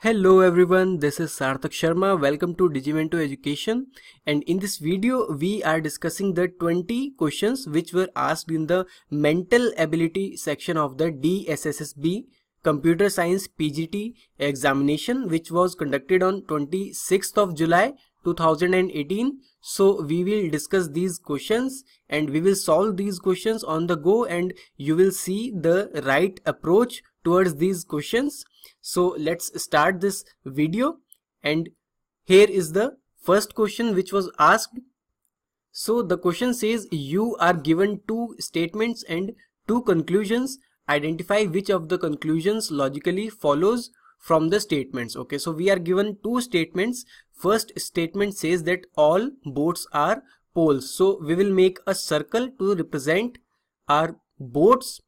Hello everyone, this is Sarthak Sharma. Welcome to DigiiMento Education and in this video we are discussing the 20 questions which were asked in the mental ability section of the DSSSB Computer Science PGT examination which was conducted on 26th of July 2018. So we will discuss these questions and we will solve these questions on the go and you will see the right approach towards these questions so let's start this video. And here is the first question which was asked. So the question says you are given two statements and two conclusions. Identify which of the conclusions logically follows from the statements. Okay so we are given two statements. First statement says that all boats are poles. So we will make a circle to represent our boats.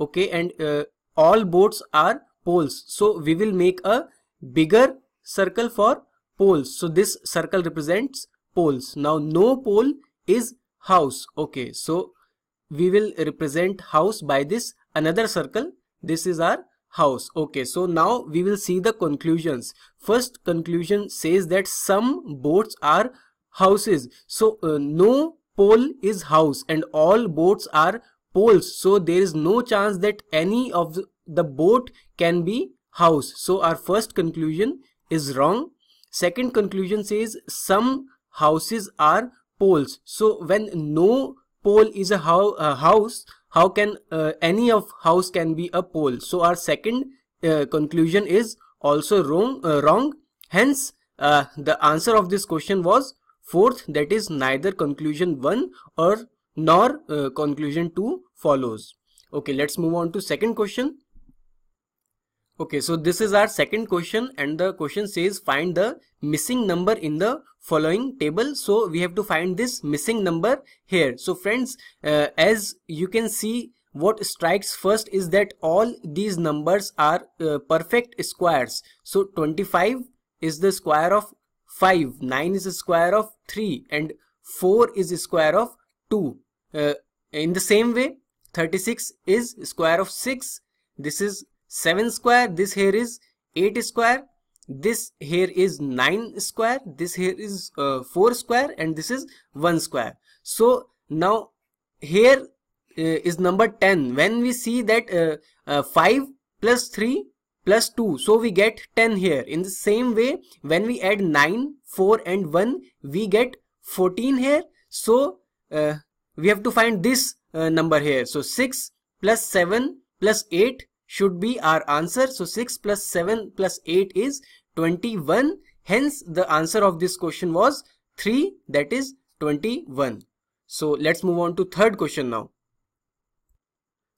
Okay and uh, all boats are poles. So we will make a bigger circle for poles. So this circle represents poles. Now no pole is house. Okay so we will represent house by this another circle. This is our house. Okay so now we will see the conclusions. First conclusion says that some boats are houses. So uh, no pole is house and all boats are poles. So there is no chance that any of the boat can be house. So our first conclusion is wrong. Second conclusion says some houses are poles. So when no pole is a, ho a house, how can uh, any of house can be a pole? So our second uh, conclusion is also wrong. Uh, wrong. Hence, uh, the answer of this question was fourth. That is neither conclusion one or nor uh, conclusion two follows. Okay, let's move on to second question. Okay, so this is our second question and the question says find the missing number in the following table. So we have to find this missing number here. So friends, uh, as you can see what strikes first is that all these numbers are uh, perfect squares. So 25 is the square of 5, 9 is the square of 3 and 4 is the square of 2. Uh, in the same way 36 is square of 6. This is 7 square this here is 8 square this here is 9 square this here is uh, 4 square and this is 1 square. So now here uh, is number 10 when we see that uh, uh 5 plus 3 plus 2 so we get 10 here. In the same way when we add 9 4 and 1 we get 14 here. So uh, we have to find this uh, number here. So 6 plus 7 plus 8 should be our answer. So 6 plus 7 plus 8 is 21. Hence the answer of this question was 3 that is 21. So let's move on to third question now.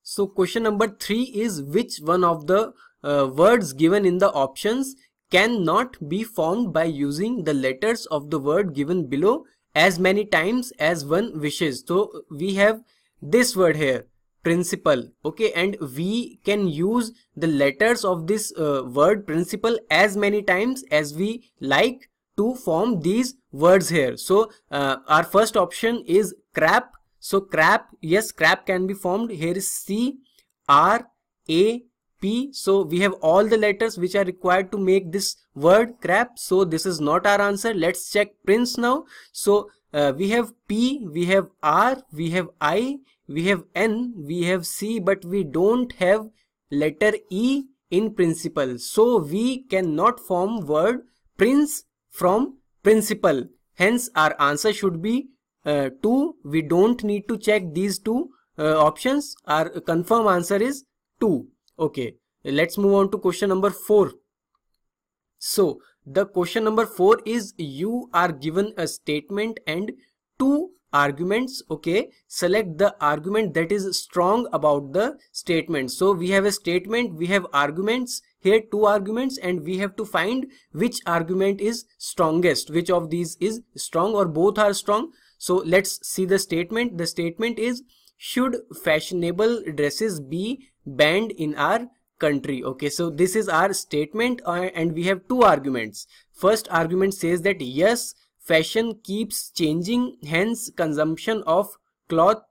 So question number 3 is which one of the uh, words given in the options cannot be formed by using the letters of the word given below as many times as one wishes. So we have this word here principle. Okay and we can use the letters of this uh, word principle as many times as we like to form these words here. So uh, our first option is crap. So crap yes crap can be formed. Here is c r a p. So we have all the letters which are required to make this word crap. So this is not our answer. Let's check prince now. So uh, we have p we have r we have i we have N, we have C, but we don't have letter E in principle. So we cannot form word prince from principle. Hence our answer should be uh, 2. We don't need to check these two uh, options. Our confirm answer is 2. Okay. Let's move on to question number 4. So the question number 4 is you are given a statement and two arguments okay? Select the argument that is strong about the statement. So we have a statement we have arguments here two arguments and we have to find which argument is strongest which of these is strong or both are strong. So let's see the statement. The statement is should fashionable dresses be banned in our country? Okay so this is our statement uh, and we have two arguments. First argument says that yes fashion keeps changing hence consumption of cloth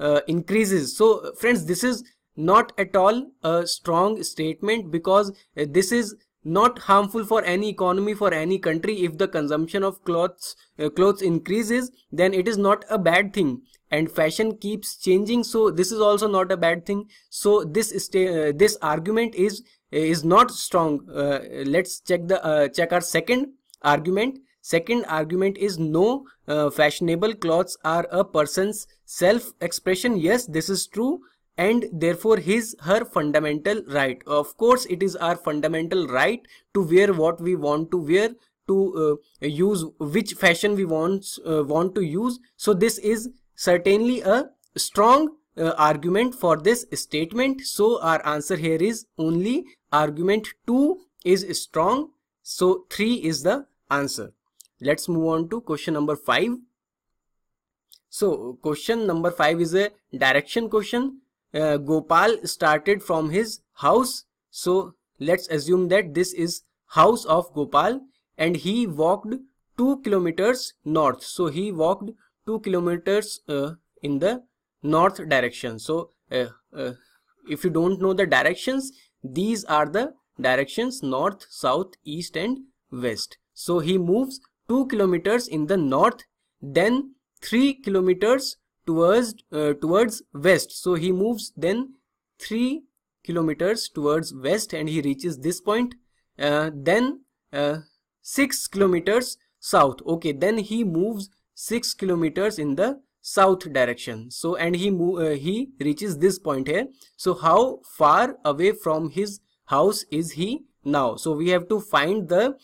uh, increases. So friends this is not at all a strong statement because uh, this is not harmful for any economy for any country. If the consumption of clothes uh, clothes increases then it is not a bad thing. And fashion keeps changing so this is also not a bad thing. So this uh, this argument is is not strong. Uh, let's check the uh, check our second argument second argument is no uh, fashionable clothes are a person's self expression yes this is true. And therefore his her fundamental right. Of course it is our fundamental right to wear what we want to wear to uh, use which fashion we want uh, want to use. So this is certainly a strong uh, argument for this statement. So our answer here is only argument 2 is strong. So 3 is the answer let's move on to question number 5 so question number 5 is a direction question uh, Gopal started from his house. So let's assume that this is house of Gopal and he walked 2 kilometers north. So he walked 2 kilometers uh, in the north direction. So uh, uh, if you don't know the directions, these are the directions north, south, east and west. So he moves 2 kilometers in the north, then 3 kilometers towards uh, towards west. So he moves then 3 kilometers towards west and he reaches this point uh, then uh, 6 kilometers south. Okay then he moves 6 kilometers in the south direction. So and he move, uh, he reaches this point here. So how far away from his house is he now? So we have to find the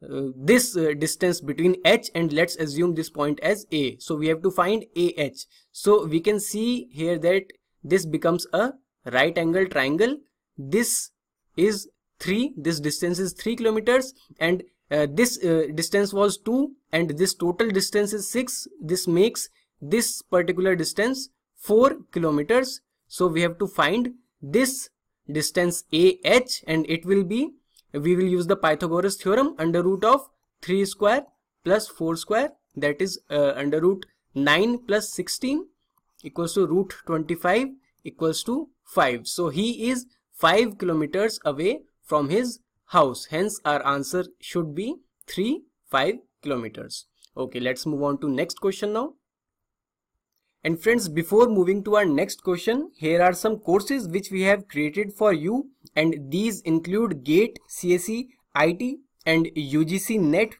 this uh, distance between h and let's assume this point as a. So we have to find ah so we can see here that this becomes a right angle triangle. This is 3 this distance is 3 kilometers and uh, this uh, distance was 2 and this total distance is 6 this makes this particular distance 4 kilometers. So we have to find this distance ah and it will be we will use the Pythagoras theorem under root of 3 square plus 4 square that is uh, under root 9 plus 16 equals to root 25 equals to 5. So he is 5 kilometers away from his house. Hence our answer should be 3 5 kilometers. Okay, let's move on to next question now. And friends, before moving to our next question, here are some courses which we have created for you and these include GATE, CSE, IT and UGC NET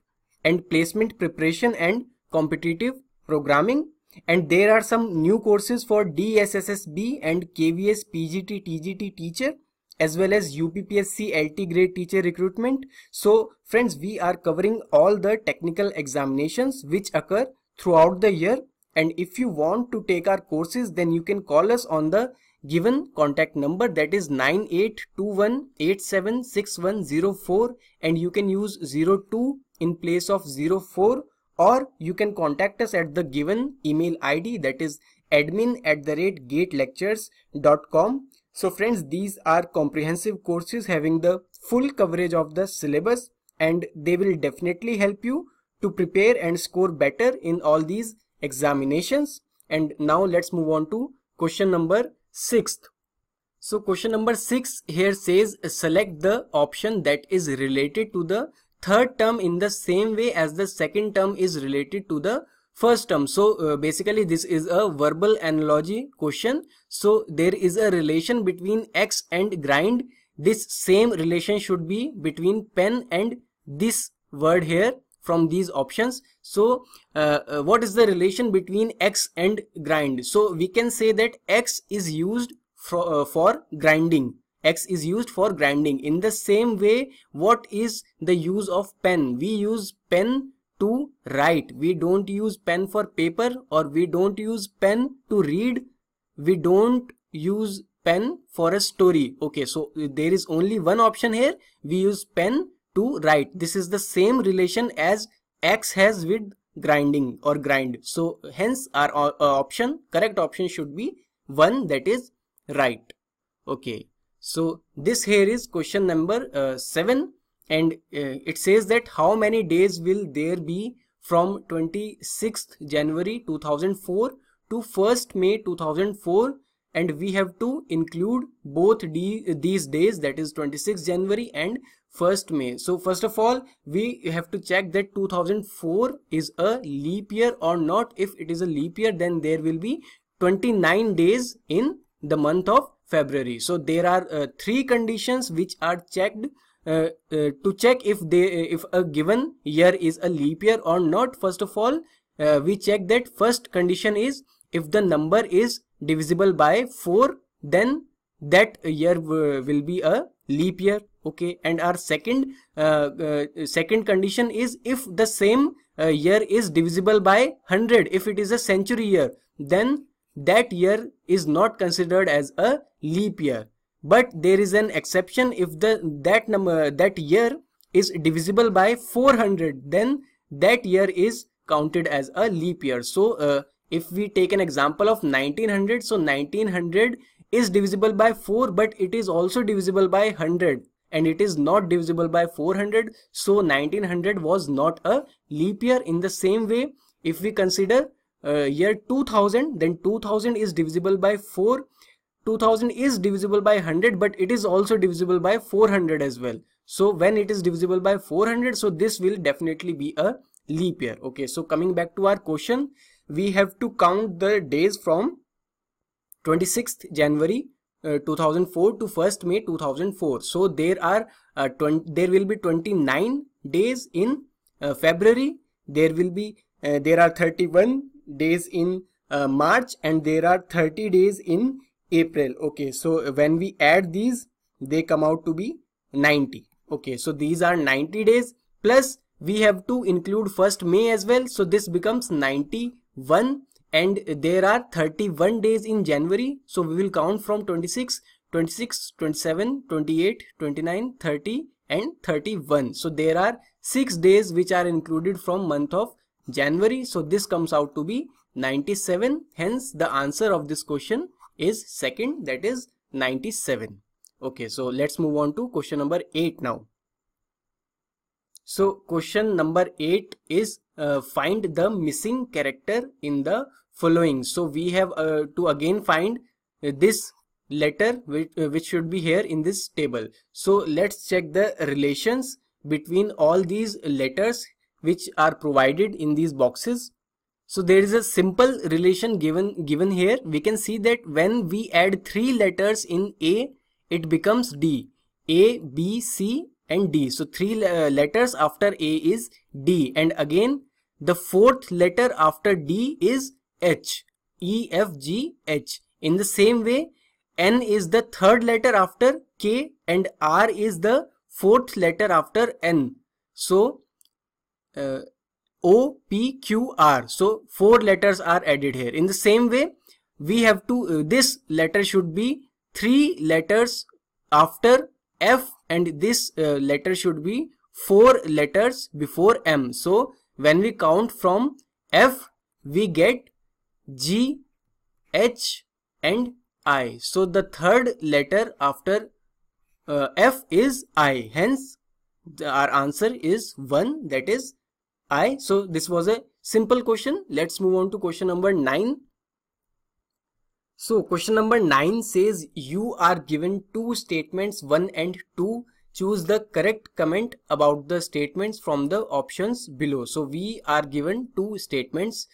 and placement preparation and competitive programming. And there are some new courses for DSSSB and KVS PGT TGT teacher as well as UPPSC LT grade teacher recruitment. So friends, we are covering all the technical examinations which occur throughout the year and if you want to take our courses then you can call us on the given contact number that is 9821876104 and you can use 02 in place of 04 or you can contact us at the given email id that is admin at the rate gatelectures.com so friends these are comprehensive courses having the full coverage of the syllabus and they will definitely help you to prepare and score better in all these examinations. And now let's move on to question number sixth. So question number six here says select the option that is related to the third term in the same way as the second term is related to the first term. So uh, basically this is a verbal analogy question. So there is a relation between x and grind. This same relation should be between pen and this word here from these options. So uh, uh, what is the relation between x and grind? So we can say that x is used for, uh, for grinding. X is used for grinding in the same way what is the use of pen. We use pen to write. We don't use pen for paper or we don't use pen to read. We don't use pen for a story. Okay so there is only one option here. We use pen to write. This is the same relation as x has with grinding or grind. So hence our uh, option correct option should be one that is right okay. So this here is question number uh, 7 and uh, it says that how many days will there be from 26th January 2004 to 1st May 2004 and we have to include both these days that is 26 January and 1st May. So first of all, we have to check that 2004 is a leap year or not. If it is a leap year, then there will be 29 days in the month of February. So there are uh, three conditions which are checked uh, uh, to check if they if a given year is a leap year or not. First of all, uh, we check that first condition is if the number is divisible by 4 then that year will be a leap year okay and our second uh, uh, second condition is if the same uh, year is divisible by 100 if it is a century year then that year is not considered as a leap year. But there is an exception. If the that number that year is divisible by 400 then that year is counted as a leap year. So uh, if we take an example of 1900 so 1900 is divisible by 4 but it is also divisible by 100 and it is not divisible by 400 so 1900 was not a leap year in the same way. If we consider uh, year 2000 then 2000 is divisible by 4 2000 is divisible by 100 but it is also divisible by 400 as well. So when it is divisible by 400 so this will definitely be a leap year. Okay so coming back to our question we have to count the days from 26th January uh, 2004 to 1st May 2004 so there are uh, 20 there will be 29 days in uh, February. There will be uh, there are 31 days in uh, March and there are 30 days in April. Okay so when we add these they come out to be 90 okay so these are 90 days plus we have to include 1st May as well. So this becomes 91 and there are 31 days in January. So we will count from 26 26 27 28 29 30 and 31 so there are 6 days which are included from month of January. So this comes out to be 97 hence the answer of this question is second that is 97 okay so let's move on to question number 8 now. So question number 8 is uh, find the missing character in the following. So we have uh, to again find this letter which, uh, which should be here in this table. So let's check the relations between all these letters which are provided in these boxes. So there is a simple relation given given here. We can see that when we add three letters in a it becomes d. A b c and d. So three uh, letters after a is d. And again the fourth letter after d is H, E, F, G, H. In the same way, N is the third letter after K and R is the fourth letter after N. So, uh, O, P, Q, R. So, four letters are added here. In the same way, we have to, uh, this letter should be three letters after F and this uh, letter should be four letters before M. So, when we count from F, we get G, H and I. So the third letter after uh, F is I. Hence our answer is 1 that is I. So this was a simple question. Let's move on to question number 9. So question number 9 says you are given two statements 1 and 2. Choose the correct comment about the statements from the options below. So we are given two statements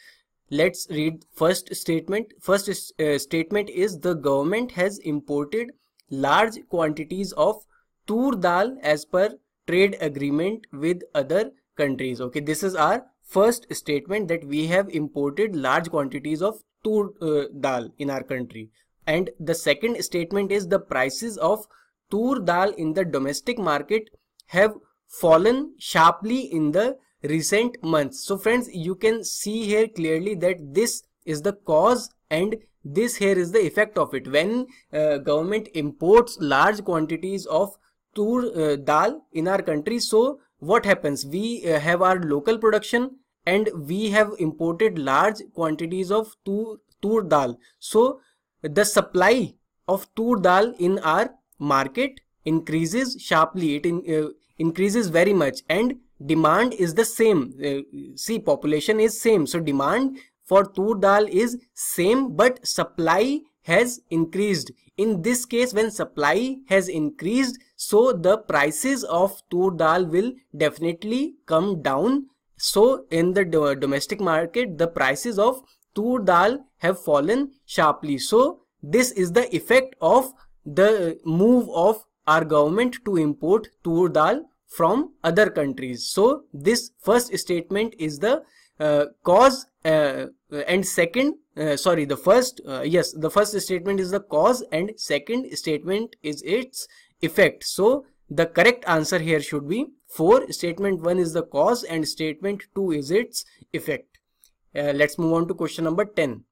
let's read first statement. First uh, statement is the government has imported large quantities of tur dal as per trade agreement with other countries. Okay this is our first statement that we have imported large quantities of tur uh, dal in our country. And the second statement is the prices of tur dal in the domestic market have fallen sharply in the recent months. So friends you can see here clearly that this is the cause and this here is the effect of it. When uh, government imports large quantities of tur uh, dal in our country so what happens? We uh, have our local production and we have imported large quantities of tur, dal. So the supply of tur dal in our market increases sharply. It in, uh, increases very much. And demand is the same uh, see population is same so demand for tur dal is same but supply has increased. In this case, when supply has increased, so the prices of tur dal will definitely come down. So in the do domestic market, the prices of tur dal have fallen sharply. So this is the effect of the move of our government to import tur dal from other countries. So this first statement is the uh, cause uh, and second uh, sorry the first uh, yes the first statement is the cause and second statement is its effect. So the correct answer here should be 4 statement 1 is the cause and statement 2 is its effect. Uh, let's move on to question number 10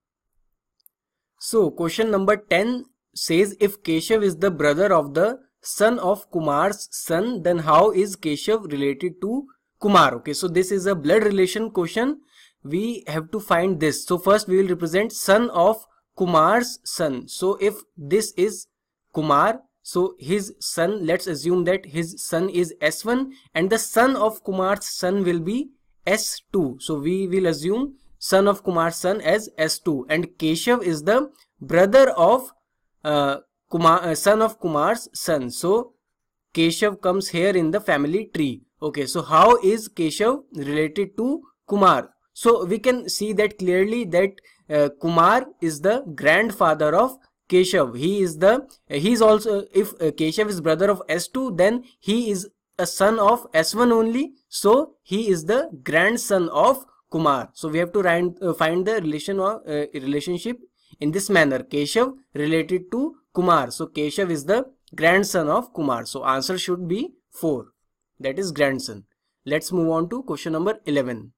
so question number 10 says if Keshav is the brother of the son of Kumar's son then how is Keshav related to Kumar? Okay so this is a blood relation question. We have to find this. So first we will represent son of Kumar's son. So if this is Kumar so his son let's assume that his son is S1 and the son of Kumar's son will be S2 so we will assume son of Kumar's son as S2 and Keshav is the brother of uh, Kumar, uh, son of Kumar's son. So Keshav comes here in the family tree. Okay, so how is Keshav related to Kumar? So we can see that clearly that uh, Kumar is the grandfather of Keshav. He is the, he is also, if uh, Keshav is brother of S2, then he is a son of S1 only. So he is the grandson of Kumar. So we have to find, uh, find the relation or uh, relationship in this manner. Keshav related to Kumar. So Keshav is the grandson of Kumar. So answer should be 4. That is grandson. Let's move on to question number 11.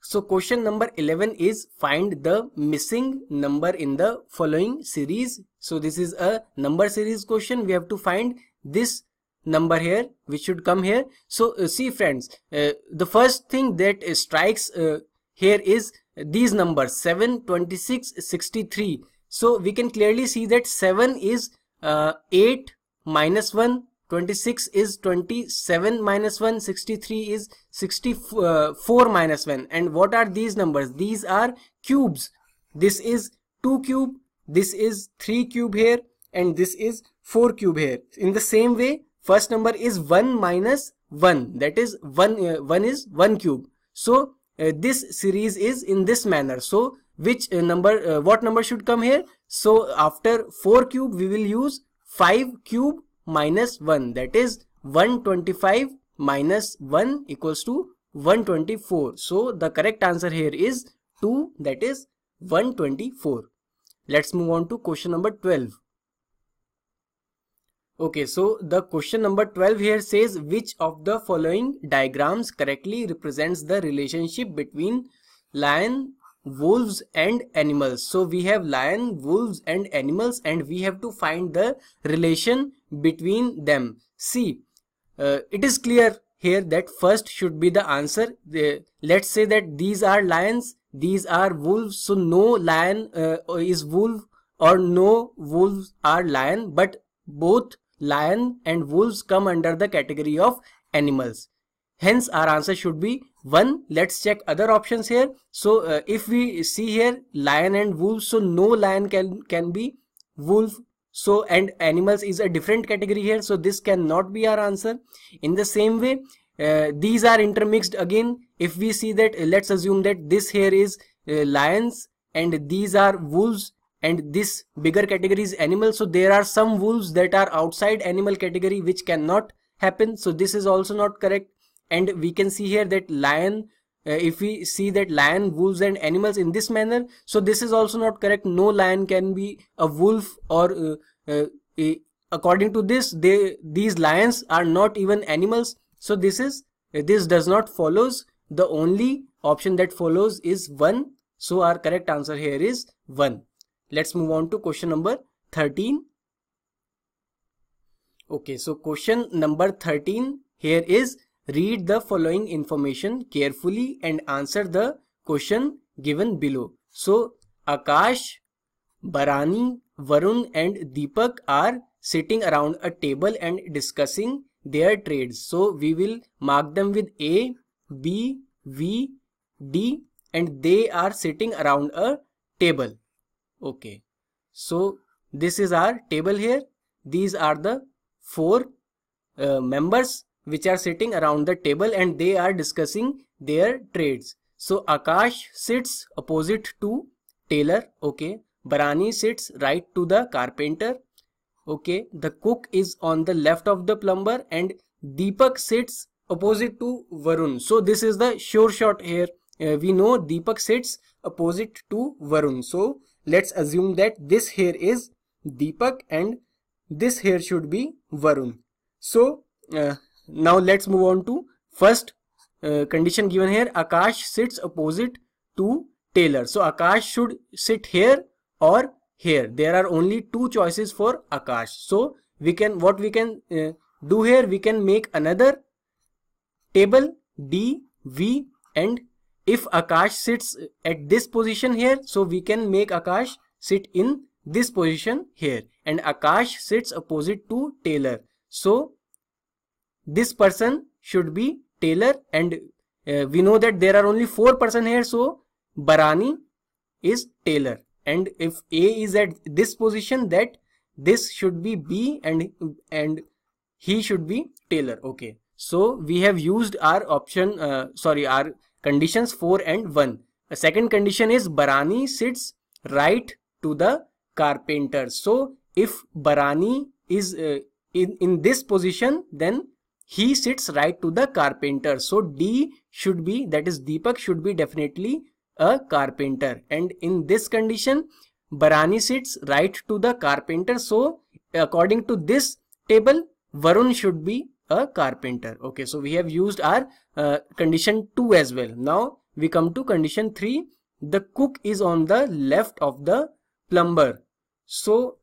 So question number 11 is find the missing number in the following series. So this is a number series question. We have to find this number here which should come here. So uh, see friends, uh, the first thing that uh, strikes here is these numbers 7, 26, 63. So we can clearly see that 7 is uh, 8 minus 1, 26 is 27 minus 1, 63 is 64 uh, minus 1. And what are these numbers? These are cubes. This is 2 cube, this is 3 cube here and this is 4 cube here. In the same way, first number is 1 minus 1 that is 1, uh, 1 is 1 cube. So uh, this series is in this manner. So which uh, number uh, what number should come here? So after 4 cube we will use 5 cube minus 1 that is 125 minus 1 equals to 124 so the correct answer here is 2 that is 124 let's move on to question number 12 okay so the question number 12 here says which of the following diagrams correctly represents the relationship between lion wolves and animals. So we have lion wolves and animals and we have to find the relation between them. See uh, it is clear here that first should be the answer. Let's say that these are lions these are wolves. So no lion uh, is wolf or no wolves are lion but both lion and wolves come under the category of animals hence our answer should be one let's check other options here. So uh, if we see here lion and wolf so no lion can can be wolf. So and animals is a different category here so this cannot be our answer. In the same way uh, these are intermixed again. If we see that uh, let's assume that this here is uh, lions and these are wolves and this bigger category is animal. so there are some wolves that are outside animal category which cannot happen. So this is also not correct and we can see here that lion uh, if we see that lion wolves and animals in this manner so this is also not correct. No lion can be a wolf or uh, uh, according to this they these lions are not even animals. So this is this does not follows. The only option that follows is 1 so our correct answer here is 1 let's move on to question number 13 okay so question number 13 here is Read the following information carefully and answer the question given below. So, Akash, Barani, Varun and Deepak are sitting around a table and discussing their trades. So, we will mark them with A, B, V, D and they are sitting around a table. okay so this is our table here these are the four uh, members which are sitting around the table and they are discussing their trades. So akash sits opposite to tailor okay. Barani sits right to the carpenter okay. The cook is on the left of the plumber and deepak sits opposite to varun. So this is the sure shot here. Uh, we know deepak sits opposite to varun. So let's assume that this here is deepak and this here should be varun. So uh, now let's move on to first uh, condition given here. Akash sits opposite to tailor. so akash should sit here or here. There are only two choices for Akash. So we can what we can uh, do here we can make another table D V and if Akash sits at this position here so we can make Akash sit in this position here. And Akash sits opposite to tailor. So this person should be tailor and uh, we know that there are only four person here so Barani is tailor. And if A is at this position that this should be B and and he should be tailor. Okay. So we have used our option uh, sorry our conditions 4 and 1 the second condition is Barani sits right to the carpenter. So if Barani is uh, in in this position then he sits right to the carpenter. So D should be that is Deepak should be definitely a carpenter. And in this condition Barani sits right to the carpenter. So according to this table Varun should be a carpenter. Okay so we have used our uh, condition 2 as well. Now we come to condition 3 the cook is on the left of the plumber. So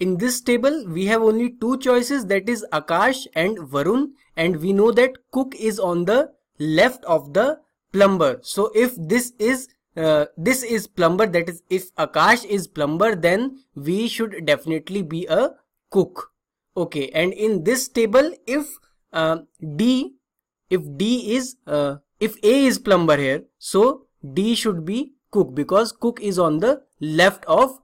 in this table we have only two choices that is Akash and Varun and we know that cook is on the left of the plumber. So if this is uh, this is plumber that is if akash is plumber then we should definitely be a cook. Okay and in this table if uh, d if d is uh, if a is plumber here so d should be cook because cook is on the left of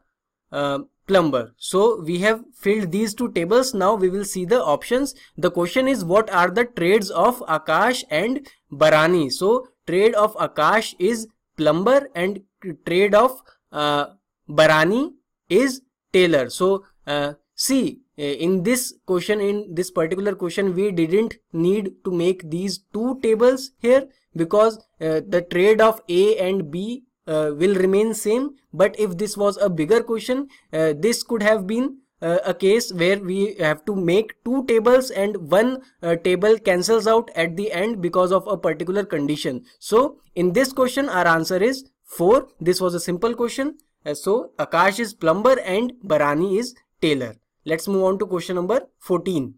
uh, plumber. So we have filled these two tables. Now we will see the options. The question is what are the trades of akash and barani? So trade of Akash is plumber and trade of uh, Barani is tailor. So uh, see uh, in this question in this particular question we didn't need to make these two tables here because uh, the trade of A and B uh, will remain same. But if this was a bigger question uh, this could have been uh, a case where we have to make two tables and one uh, table cancels out at the end because of a particular condition. So in this question our answer is 4 this was a simple question. Uh, so akash is plumber and barani is tailor. Let's move on to question number 14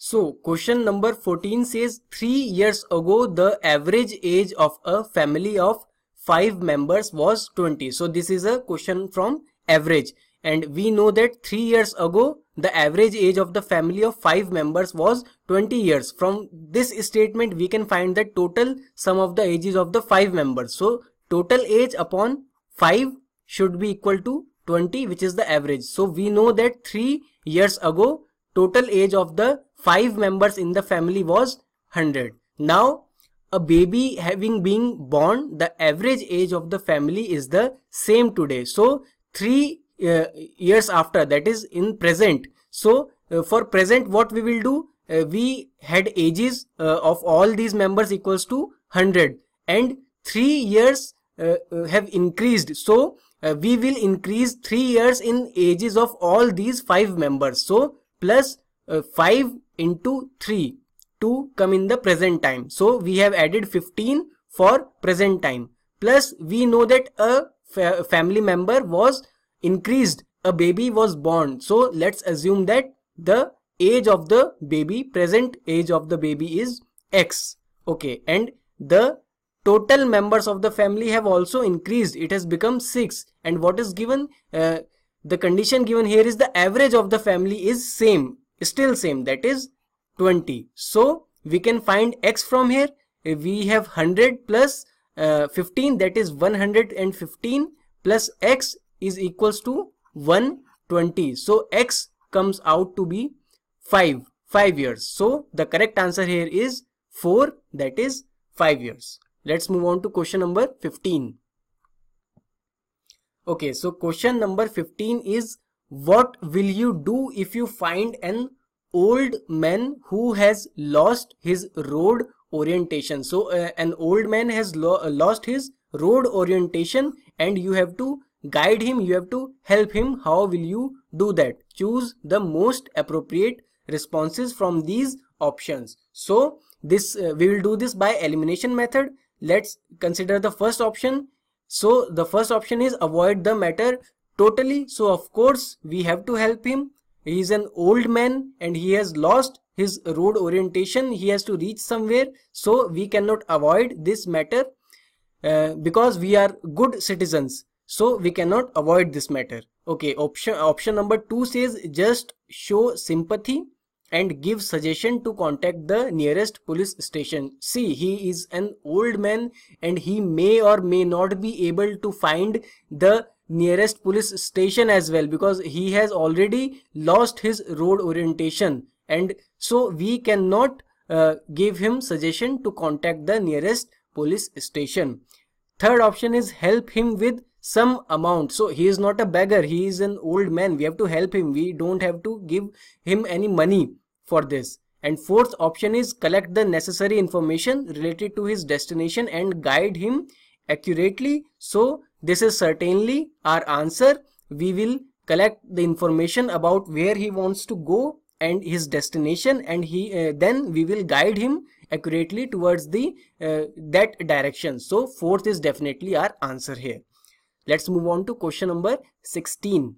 so question number 14 says 3 years ago the average age of a family of 5 members was 20 so this is a question from average and we know that 3 years ago the average age of the family of 5 members was 20 years. From this statement we can find the total sum of the ages of the 5 members. So total age upon 5 should be equal to 20 which is the average. So we know that 3 years ago total age of the 5 members in the family was 100. Now a baby having been born the average age of the family is the same today. So 3 uh, years after that is in present. So uh, for present what we will do? Uh, we had ages of all these members equals to 100 and 3 years have increased. So uh, we will increase 3 years in ages of all these 5 members. So plus, uh, 5 into 3 to come in the present time. So we have added 15 for present time. Plus we know that a fa family member was increased. A baby was born. So let's assume that the age of the baby present age of the baby is x. Okay and the total members of the family have also increased. It has become 6 and what is given uh, the condition given here is the average of the family is same. Still same. That is 20 so we can find x from here. We have 100 plus, uh, 15 that is 115 plus x is equals to 120 so x comes out to be 5 5 years. So the correct answer here is 4 that is 5 years. Let's move on to question number 15 okay so question number 15 is what will you do if you find an old man who has lost his road orientation. So uh, an old man has lo uh, lost his road orientation and you have to guide him you have to help him. How will you do that? Choose the most appropriate responses from these options. So this uh, we will do this by elimination method. Let's consider the first option. So the first option is avoid the matter totally. So of course we have to help him he is an old man and he has lost his road orientation. He has to reach somewhere. So we cannot avoid this matter uh, because we are good citizens. So we cannot avoid this matter. Okay option option number 2 says just show sympathy and give suggestion to contact the nearest police station. See he is an old man and he may or may not be able to find the nearest police station as well because he has already lost his road orientation. And so we cannot uh, give him suggestion to contact the nearest police station. Third option is help him with some amount. So he is not a beggar he is an old man. We have to help him. We don't have to give him any money for this. And fourth option is collect the necessary information related to his destination and guide him accurately. So this is certainly our answer. We will collect the information about where he wants to go and his destination and he uh, then we will guide him accurately towards the uh, that direction. So fourth is definitely our answer here. Let's move on to question number 16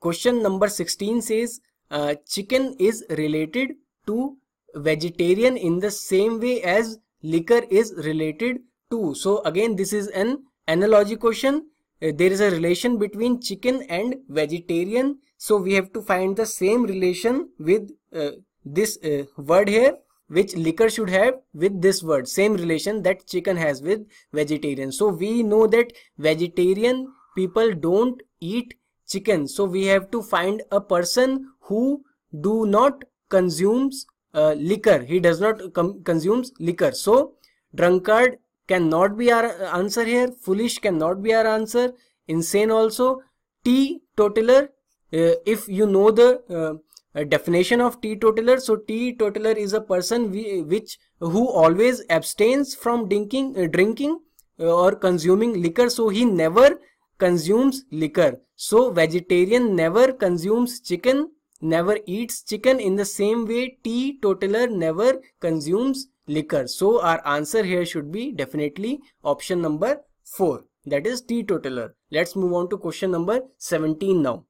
question number 16 says uh, chicken is related to vegetarian in the same way as liquor is related 2 so again this is an analogy question. Uh, there is a relation between chicken and vegetarian. So we have to find the same relation with uh, this uh, word here which liquor should have with this word. Same relation that chicken has with vegetarian. So we know that vegetarian people don't eat chicken. So we have to find a person who do not consumes uh, liquor. He does not consumes liquor. So drunkard cannot be our answer here. Foolish cannot be our answer. Insane also. Teetotaler uh, if you know the uh, definition of teetotaler so teetotaler is a person which who always abstains from drinking uh, drinking or consuming liquor so he never consumes liquor. So vegetarian never consumes chicken never eats chicken. In the same way teetotaler never consumes liquor. So our answer here should be definitely option number 4 that is teetotaler. Let's move on to question number 17 now.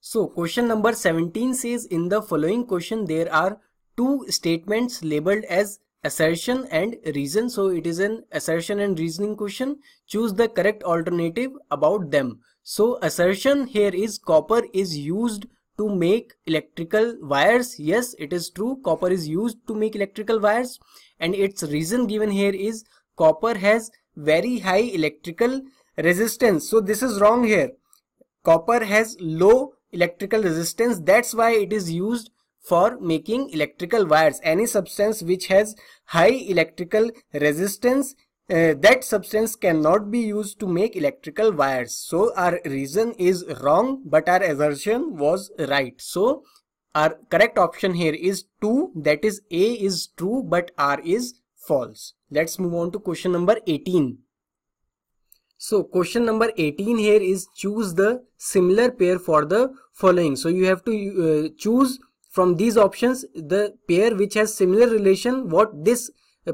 So question number 17 says in the following question there are two statements labeled as assertion and reason. So it is an assertion and reasoning question. Choose the correct alternative about them. So assertion here is copper is used to make electrical wires. Yes it is true copper is used to make electrical wires. And its reason given here is copper has very high electrical resistance. So this is wrong here. Copper has low electrical resistance. That's why it is used for making electrical wires. Any substance which has high electrical resistance uh, that substance cannot be used to make electrical wires. So our reason is wrong but our assertion was right. So our correct option here is 2 that is A is true but R is false. Let's move on to question number 18. So question number 18 here is choose the similar pair for the following. So you have to uh, choose from these options the pair which has similar relation what this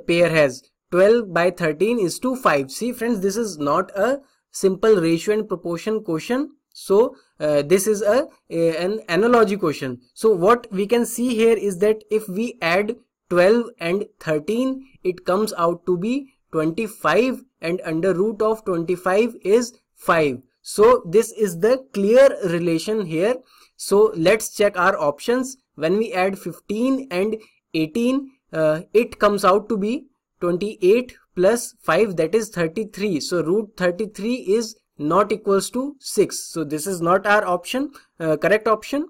pair has 12 by 13 is to 5 see friends this is not a simple ratio and proportion question. So uh, this is a, a, an analogy question. So what we can see here is that if we add 12 and 13 it comes out to be 25 and under root of 25 is 5 so this is the clear relation here. So let's check our options. When we add 15 and 18 uh, it comes out to be 28 plus 5 that is 33 so root 33 is not equals to 6 so this is not our option uh, correct option.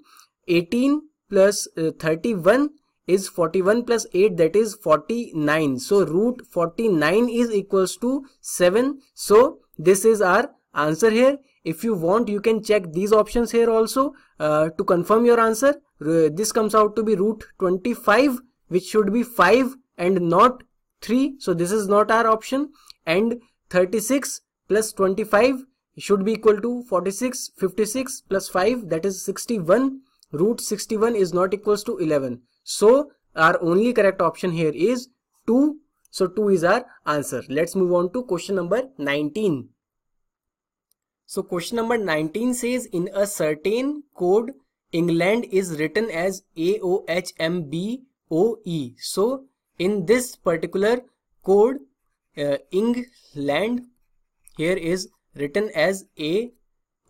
18 plus, uh, 31 is 41 plus 8 that is 49 so root 49 is equals to 7 so this is our answer here. If you want you can check these options here also uh, to confirm your answer. Uh, this comes out to be root 25 which should be 5 and not 3 so this is not our option. And 36 plus 25 should be equal to 46 56 plus 5 that is 61 root 61 is not equals to 11 so our only correct option here is 2 so 2 is our answer. Let's move on to question number 19 so question number 19 says in a certain code England is written as A-O-H-M-B-O-E. So in this particular code uh, England here is written as A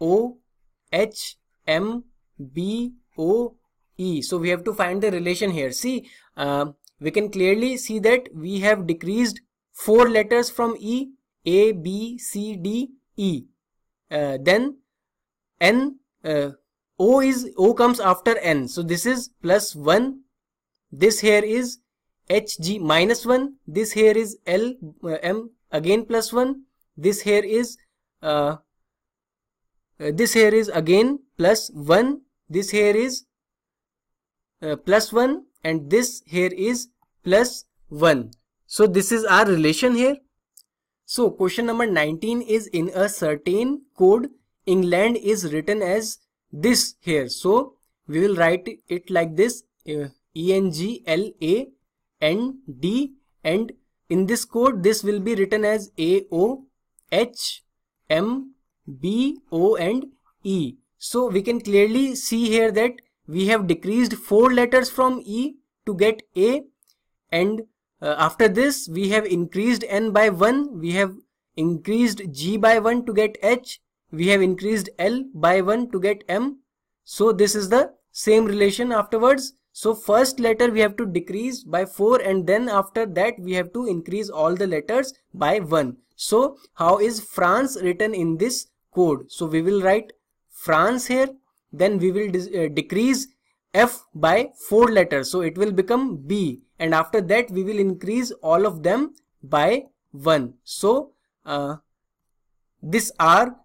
O H M B O E. So we have to find the relation here. See, uh, we can clearly see that we have decreased four letters from E, A, B, C, D, E. Uh, then N, uh, O is, O comes after N. So this is plus 1. This here is Hg minus 1. This here is L, uh, M again plus 1. This here is, uh, uh, this here is again plus 1. This here is uh, plus 1 and this here is plus 1. So this is our relation here. So question number 19 is in a certain code England is written as this here. So we will write it like this uh, E N G L A N D and in this code this will be written as A O H M B O and E. So we can clearly see here that we have decreased four letters from E to get A. And uh, after this we have increased N by 1 we have increased G by 1 to get H. We have increased L by 1 to get M. So this is the same relation afterwards so first letter we have to decrease by 4 and then after that we have to increase all the letters by 1 so how is France written in this code? So we will write France here then we will uh, decrease F by 4 letters. So it will become B and after that we will increase all of them by 1 so uh, this R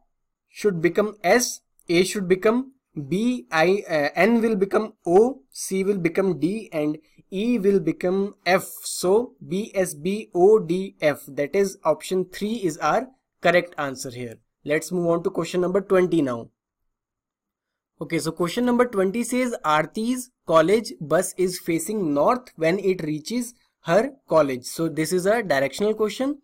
should become S A should become B I uh, N will become O C will become D and E will become F so B S B O D F that is option 3 is our correct answer here let's move on to question number 20 now Okay, so question number 20 says Aarti's college bus is facing north when it reaches her college. So this is a directional question.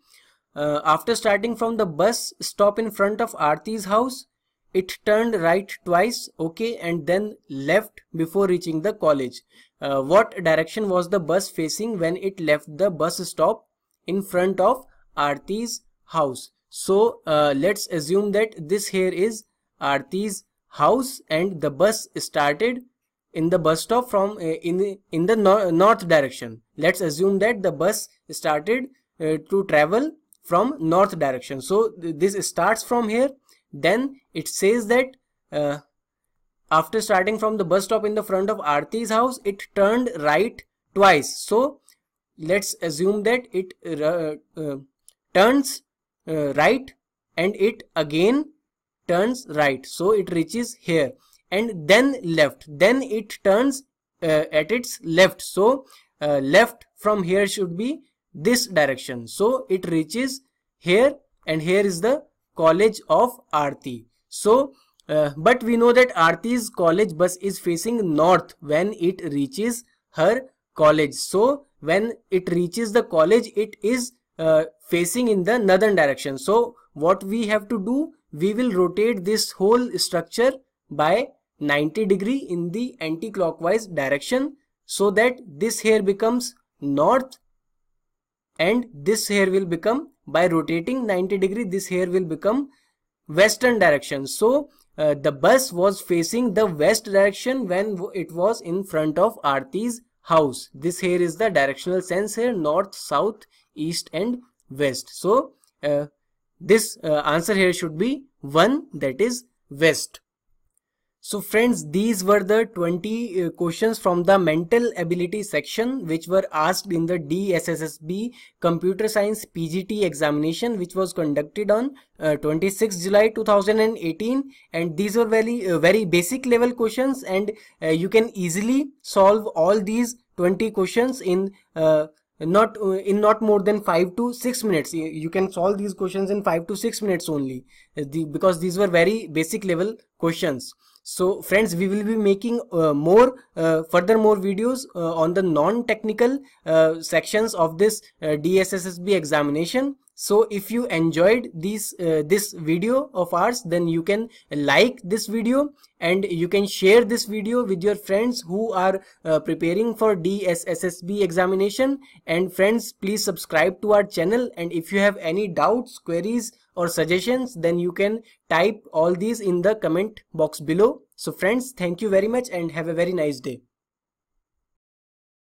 Uh, after starting from the bus stop in front of Aarti's house, it turned right twice, okay, and then left before reaching the college. Uh, what direction was the bus facing when it left the bus stop in front of Aarti's house? So uh, let's assume that this here is Aarti's house and the bus started in the bus stop from uh, in the, in the no north direction let's assume that the bus started uh, to travel from north direction so th this starts from here then it says that uh, after starting from the bus stop in the front of Aarti's house it turned right twice. So let's assume that it uh, uh, turns uh, right and it again turns right. So it reaches here and then left. Then it turns uh, at its left. So uh, left from here should be this direction. So it reaches here and here is the college of Aarti. So uh, but we know that Aarti's college bus is facing north when it reaches her college. So when it reaches the college it is uh, facing in the northern direction. So what we have to do we will rotate this whole structure by 90 degree in the anti-clockwise direction so that this here becomes north and this here will become by rotating 90 degree this here will become western direction. So uh, the bus was facing the west direction when it was in front of Aarti's house. This here is the directional sense here north south east and west. So uh, this uh, answer here should be 1 that is west so friends, these were the 20 uh, questions from the mental ability section which were asked in the DSSSB computer science PGT examination which was conducted on uh, 26 July 2018 and these were very uh, very basic level questions and uh, you can easily solve all these 20 questions in uh, not uh, in not more than 5 to 6 minutes. You can solve these questions in 5 to 6 minutes only the, because these were very basic level questions so friends we will be making uh, more uh, further more videos uh, on the non-technical uh, sections of this uh, DSSSB examination. So if you enjoyed this uh, this video of ours then you can like this video and you can share this video with your friends who are preparing for DSSSB examination. And friends please subscribe to our channel. And if you have any doubts queries or suggestions then you can type all these in the comment box below. So friends thank you very much and have a very nice day